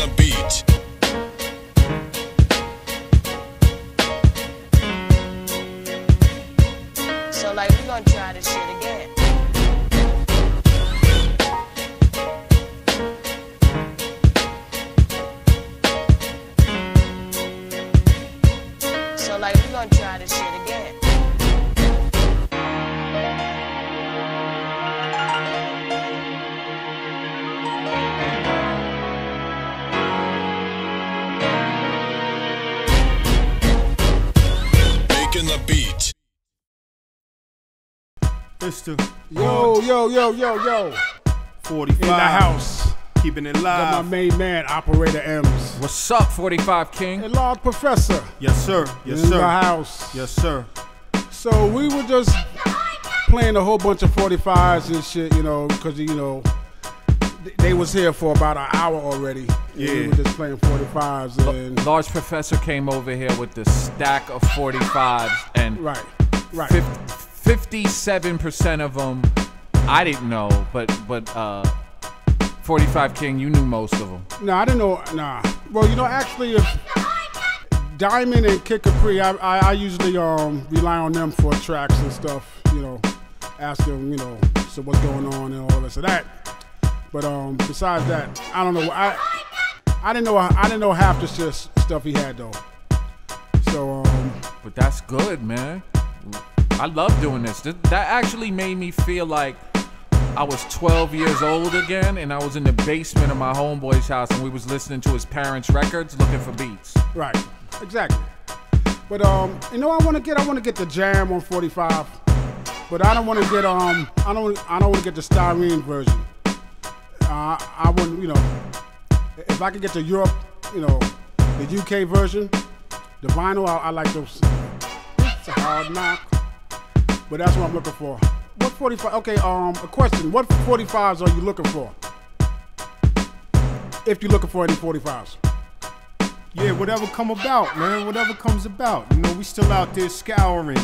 the beat. So like we gonna try this shit again. So like we gonna try this shit again. It's the Yo, yo, yo, yo, yo. 45 In the house. Keeping it live. Got my main man, Operator M's. What's up, 45 King? And Large Professor. Yes, sir. Yes, in sir. In the house. Yes, sir. So we were just playing a whole bunch of 45s and shit, you know, because, you know, they was here for about an hour already. And We were just playing 45s and. Large Professor came over here with the stack of 45s, and Right, right. 57% of them I didn't know, but but uh, 45 King, you knew most of them. No, I didn't know. Nah. Well, you know, actually, if Diamond and Kid Capri, I, I, I usually um rely on them for tracks and stuff. You know, ask them, you know, so what's going on and all this and that. But um, besides that, I don't know. I I didn't know. I didn't know half the stuff he had though. So um, But that's good, man. I love doing this. Th- That actually made me feel like I was 12 years old again, and I was in the basement of my homeboy's house, and we was listening to his parents' records, looking for beats. right, exactly. But um, you know, I want to get I want to get the jam on 45, but I don't want to get um I don't I don't want to get the styrene version. Uh, I wouldn't, you know, if I could get the Europe, you know, the UK version, the vinyl, I, I like those. It's a hard knock, but that's what I'm looking for. What 45? Okay, um, a question. What 45s are you looking for? If you're looking for any 45s. Yeah, whatever come about, man. Whatever comes about. You know, we still out there scouring.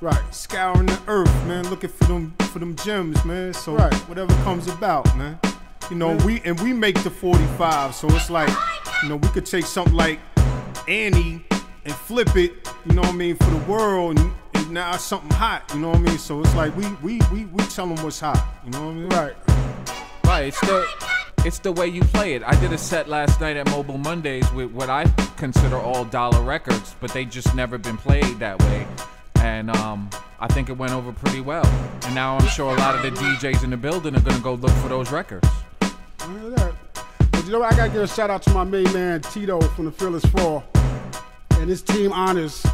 Right. Scouring the earth, man, looking for them for them gems, man. So Right. whatever comes about, man. You know, Yeah. we and we make the 45, so it's like, you know, we could take something like Annie and flip it, you know what I mean, for the world and now it's something hot, you know what I mean? So it's like we we we we tell them what's hot, you know what I mean? Right. Right, it's the it's the way you play it. I did a set last night at Mobile Mondays with what I consider all dollar records, but they just never been played that way. And um, I think it went over pretty well. And now I'm sure a lot of the DJs in the building are gonna go look for those records. Look at that. But you know what? I gotta give a shout out to my main man Tito from the Fearless Four and his team honors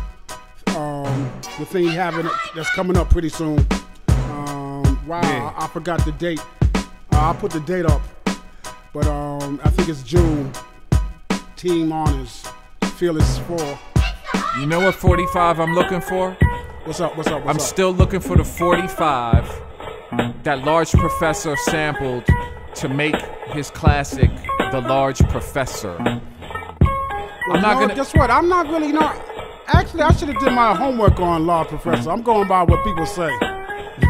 um, the thing having that's coming up pretty soon. Um, wow, Yeah. I, I forgot the date. Uh, I'll put the date up, but um, I think it's June. Team honors Fearless Four. You know what 45 I'm looking for? What's up? What's up? What's I'm up? still looking for the 45 that Large Professor sampled to make his classic, The Large Professor. Well, I'm you not know, gonna. Guess what? I'm not really. Know, actually, I should have did my homework on Large Professor. I'm going by what people say,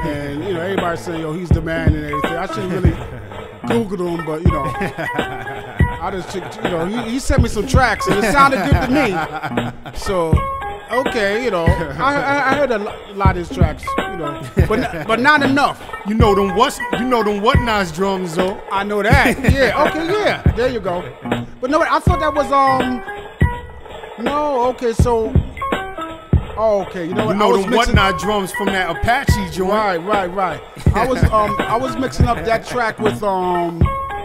and you know, everybody saying, "Yo, he's the man" and everything. I should really Googled him, but you know, I just, you know, he, he sent me some tracks and it sounded good to me. So, okay, you know, I, I, I heard a lot of his tracks, you know, but n- but not enough. You know them what's you know them what nice drums though. I know that. Yeah. Okay. Yeah. There you go. But no, I thought that was um. No. Okay. So. Oh, okay. You know You what? I know was them mixing- whatnot drums from that Apache joint. Right. Right. Right. I was um. I was mixing up that track with um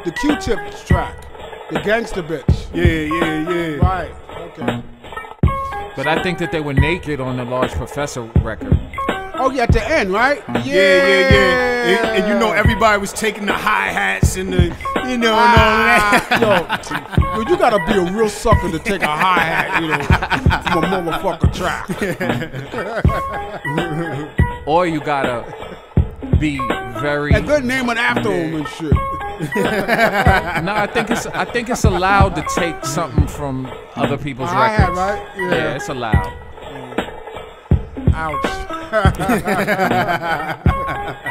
the Q-Tip track, the Gangster Bitch. Yeah, yeah, yeah. Right. Okay. But I think that they were naked on the Large Professor record. Oh yeah, at the end, right? Yeah. Yeah, yeah, yeah. And, and you know everybody was taking the hi hats and the you know and all that. Ah, yo, yo, you gotta be a real sucker to take a hi hat, you know, from a motherfucker track. Or you gotta be very. And good name it after him and shit. No, I think it's I think it's allowed to take something from other people's A hi-hat, records. right? Yeah. yeah, it's allowed. Ouch.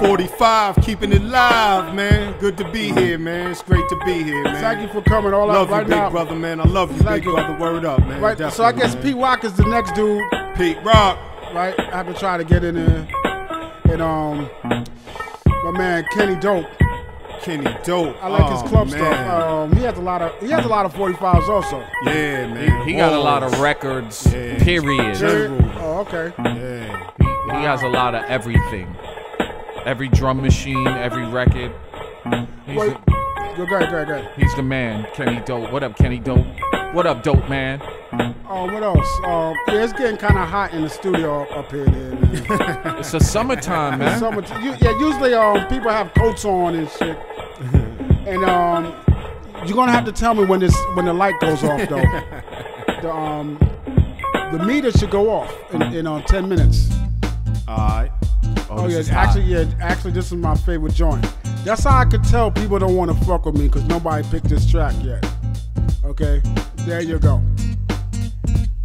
45, keeping it live, man. Good to be here, man. It's great to be here, man. Thank you for coming all Love out right you, big now. brother, man. I love you, Thank big you. brother. Word up, man. Right, so I guess man. Pete Rock is the next dude, Pete Rock. right? I have to try to get in there. And um, my man Kenny Dope. Kenny Dope. I like oh, his club man. stuff. Um, he has a lot of he has a lot of 45s also. Yeah, man. He got a lot of records. Yeah. Period. General. Oh, okay. Yeah. He has a lot of everything. Every drum machine, every record. He's, Wait, the, go ahead, go ahead, go ahead. he's the man, Kenny Dope. What up, Kenny Dope? What up, Dope man? Oh, what else? Um, yeah, it's getting kind of hot in the studio up here. There, It's a summertime, man. Summer, you, yeah, usually um people have coats on and shit. and um, you're gonna have to tell me when this when the light goes off though. the um, the meter should go off in, in uh, 10 minutes. All right. Oh this yeah, is hot. actually yeah, actually this is my favorite joint. That's how I could tell people don't want to fuck with me because nobody picked this track yet. Okay, there you go.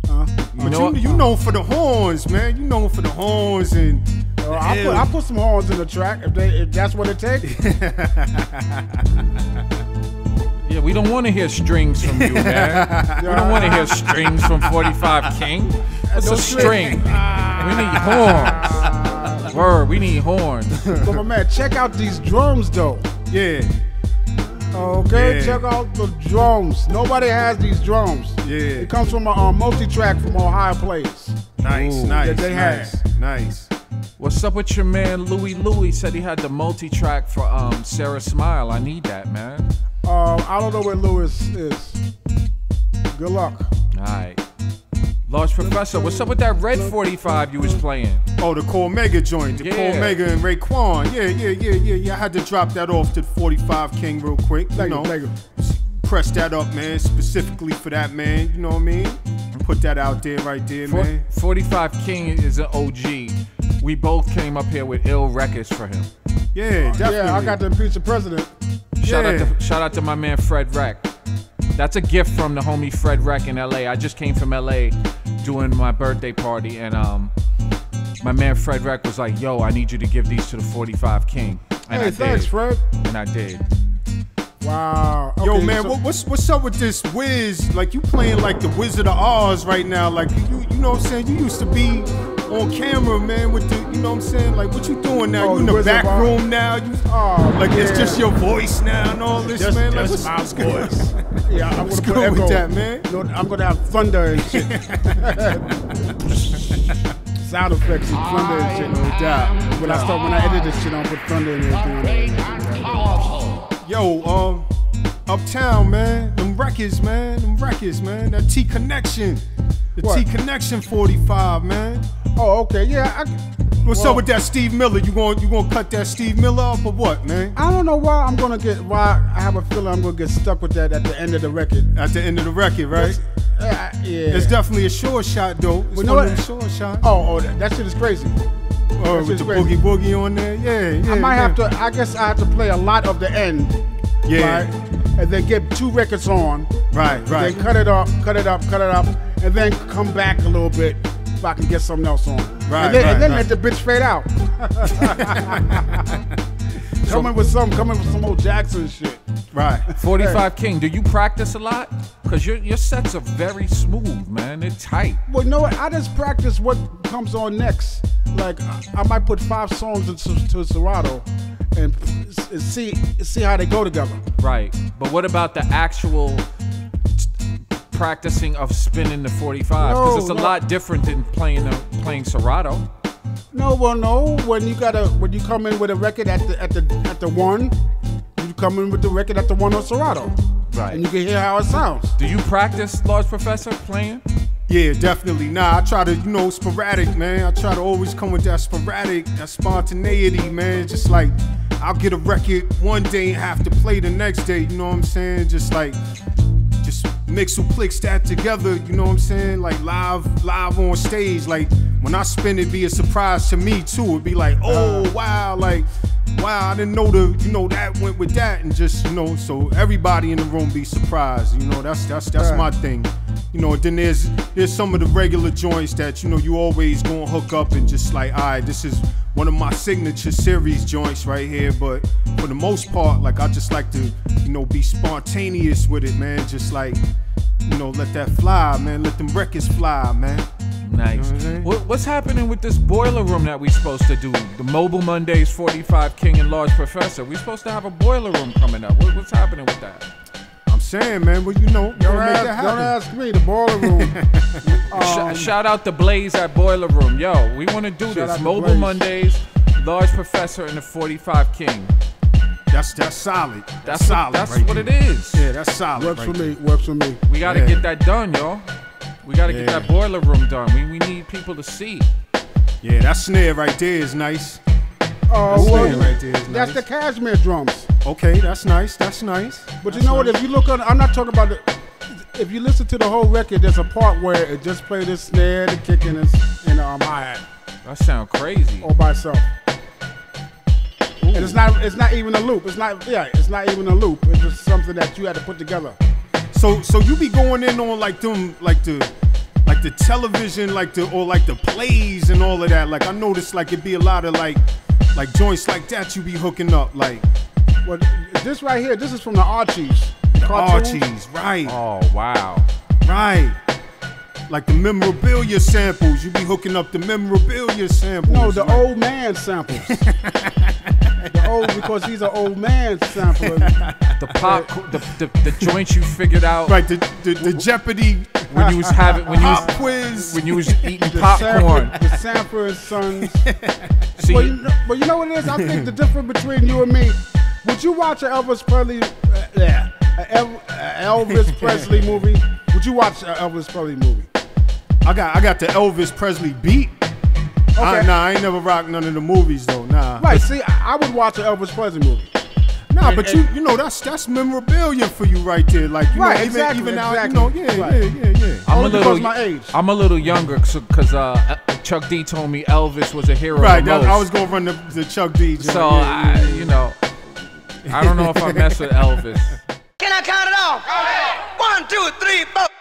Uh, But know you, you know for the horns, man. You know for the horns and. uh, I put I put some horns in the track if they if that's what it takes. Yeah, we don't want to hear strings from you, man. we don't want to hear strings from 45 King. What's No a string? We need horns. Word, we need horns. but my man, check out these drums though. Yeah. Okay, Yeah. check out the drums. Nobody has these drums. Yeah. It comes from a um, multi-track from Ohio Players. Nice, Ooh. nice, Yeah, they nice, nice. What's up with your man Louis Louis? Said he had the multi-track for um Sara Smile. I need that, man. Um, I don't know where Louis is. Good luck. All right. Large Professor, what's up with that red 45 you was playing? Oh, the Cormega joint, the Yeah. Cormega and Raekwon. Yeah, yeah, yeah, yeah, yeah. I had to drop that off to 45 King real quick. You Thank you, know, thank you. press that up, man, specifically for that man. You know what I mean? Put that out there, right there, For- man. 45 King is an OG. We both came up here with ill records for him. Yeah, definitely. Yeah, I got to impeach the president. Shout out Yeah. to shout out to my man Fredwreck. That's a gift from the homie Fredwreck in LA. I just came from LA doing my birthday party and um my man Fredwreck was like, "Yo, I need you to give these to the 45 King." And hey, I thanks, did. Fred. And I did. Wow. Yo, man, so- what, what's what's up with this Wiz? Like you playing like the Wizard of Oz right now? Like you, you know what I'm saying? You used to be on camera, man, with the, you know what I'm saying? Like what you doing now? Oh, you in the the Wizard back room now? You, Oh, like it's just your voice now and all this, Just- man. Like, just what's, my what's voice. Yeah, I'm What's gonna put good with echo. that, man? No, I'm gonna have thunder and shit. Sound effects and thunder and shit. No doubt. When I start, when I edit this shit, I'll put thunder and everything. Yo, um, Uptown, man, them records, man, them records, man. That T Connection, the What? T Connection 45, man. Oh, okay, yeah. I, What's Well- up with that Steve Miller? You going you gonna cut that Steve Miller off or what, man? I don't know why I'm gonna get. Why I have a feeling I'm gonna get stuck with that at the end of the record. At the end of the record, right? Uh, yeah. It's definitely a short shot, though. It's Well, know one what? short shots. Oh, oh, that, that shit is crazy. Oh, that's with the crazy. boogie boogie on there, yeah, yeah. I might yeah. have to. I guess I have to play a lot of the end. Yeah. Right. And then get two records on. Right, right. Then cut it up, cut it up, cut it up, and then come back a little bit if I can get something else on. Right, And then, right, and then right. let the bitch fade out. coming with some, coming with some old Jackson shit. Right. 45 King, do you practice a lot? Cause your your sets are very smooth, man. They're tight. Well, you know what? I just practice what comes on next. Like I, I might put five songs into to Serato and see see how they go together. Right. But what about the actual t- practicing of spinning the 45? Because No, it's a no. lot different than playing the, playing Serato. No, well, no. When you gotta, when you come in with a record at the at the at the one, you come in with the record at the one on Serato, Right. and you can hear how it sounds. Do you practice, Large Professor, playing? Yeah, definitely. Nah, I try to, you know, sporadic, man. I try to always come with that sporadic, that spontaneity, man. Just like I'll get a record one day and have to play the next day. You know what I'm saying? Just like, just mix or clicks that together. You know what I'm saying? Like live, live on stage. Like when I spin it, be a surprise to me too. It'd be like, oh uh-huh. wow, like wow, I didn't know the, you know, that went with that, and just, you know, so everybody in the room be surprised. You know, that's that's that's Right. my thing. You know, then there's there's some of the regular joints that you know you always gonna hook up and just like, all right, this is one of my signature series joints right here. But for the most part, like I just like to, you know, be spontaneous with it, man. Just like, you know, let that fly, man. Let them records fly, man. Nice. what I'm? What, what's happening with this boiler room that we supposed to do? The Mobile Mondays 45 King and Large Professor. We supposed to have a boiler room coming up. What, what's happening with that? I'm saying, man. Well, you know, Don't gotta ask, don't ask me. The boiler room. Sh- Um, shout out to Blaze at Boiler Room. Yo, we want to do this. Mobile Mondays, Large Professor, and the 45 King. That's that's solid. That's, That's solid. What, that's right what it there. is. Yeah, that's solid. works right for there. me. Works for me. We got to Yeah. get that done, yo. We got to get that boiler room done. We, we need people to see. Yeah, that snare right there is nice. Uh, That's well, right there is that's nice. the cashmere drums. Okay, that's nice. That's nice. But That's you know what? If you look on, I'm not talking about the. If you listen to the whole record, there's a part where it just plays the snare, the kick, and the and um, hi hat That sound crazy. all by itself. And it's not. It's not even a loop. It's not. Yeah, it's not even a loop. It's just something that you had to put together. So so you be going in on like them like the like the television like the or like the plays and all of that. Like I noticed like it be a lot of like like joints like that you be hooking up like Well, this right here, this is from the Archies. the cartoons. Archies, right, Oh, wow. right. Like the memorabilia samples, you be hooking up the memorabilia samples. No, the like- old man samples. the old because he's an old man sampler. The pop, the, the, the joints you figured out right the the, the Jeopardy when you was having, when you pop was, quiz. when you was eating The popcorn. Sampler, the Sampler and Sons. See, But you, know, but you know what it is? I think the difference between you and me. Would you watch an Elvis Presley, uh, yeah, a El- a Elvis Presley movie? Would you watch an Elvis Presley movie? I got I got the Elvis Presley beat. I, nah, I ain't never rocked none of the movies though. Nah, Right. See, I, I would watch an Elvis Presley movie. nah, and- but you you know that's that's memorabilia for you right there. Like you Right, know, even exactly, even now, you know, yeah, Right. yeah, yeah, yeah. I'm Only a little, because my age. I'm a little younger because uh, Chuck D told me Elvis was a hero. Right, the that, most. I was gonna run the, the Chuck D. joint, So yeah, I, yeah. you know, I don't know if I mess with Elvis. Can I count it off? One, two, three, four.